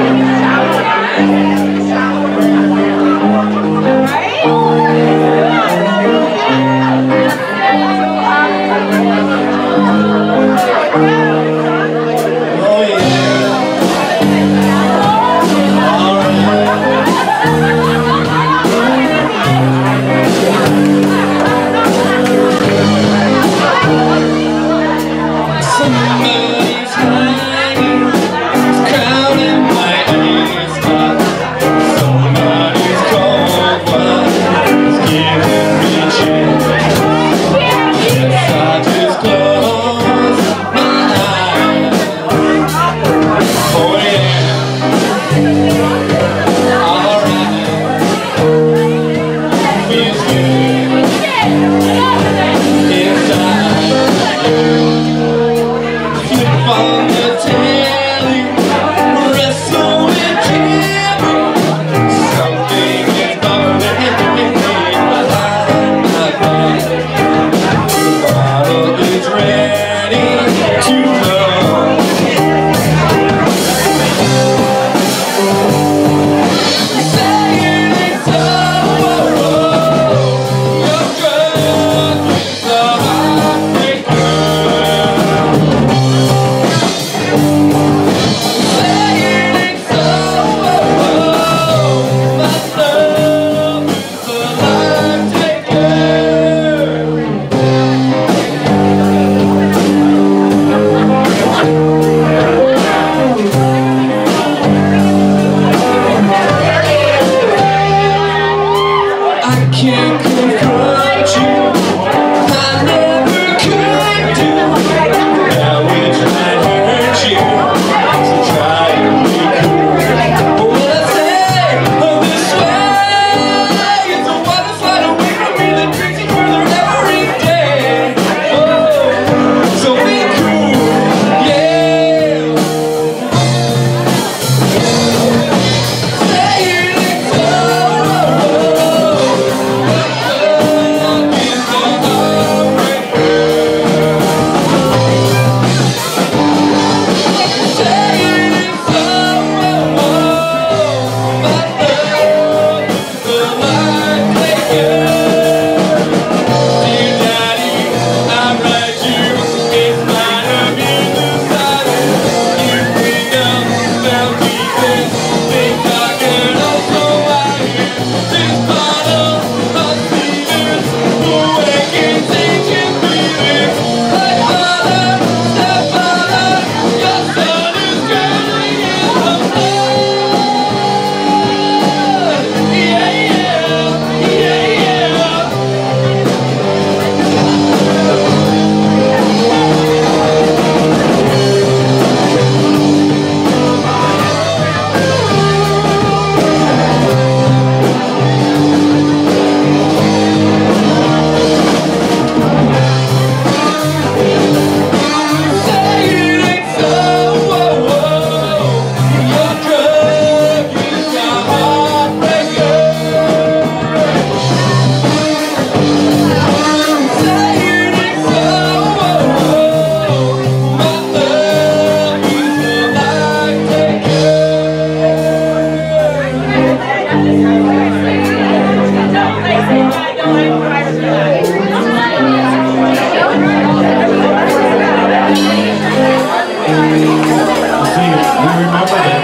¡Sabes! See, we remember that,